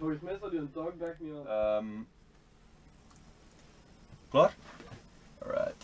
Volgens mij staat hij een talkback niet aan. Um, klaar? Alright.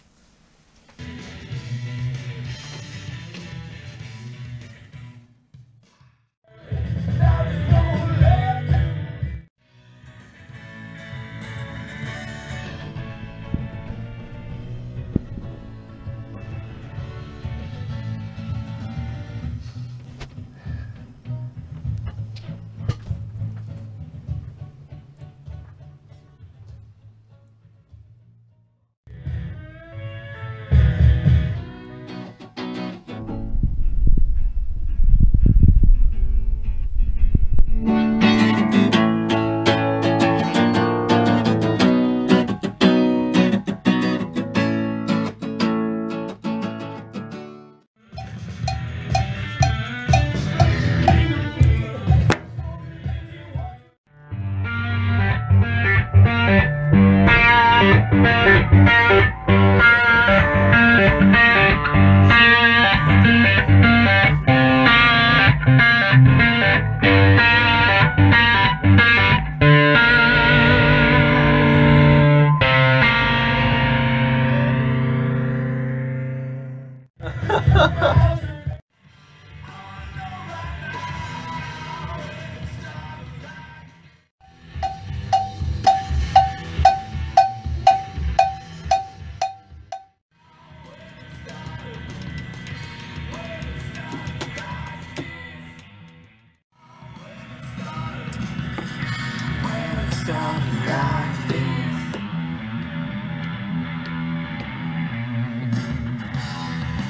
Ha ha ha!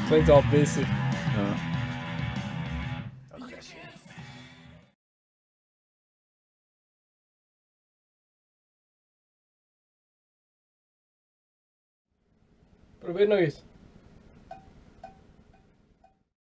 Klinkt al busy. Probeer nog eens.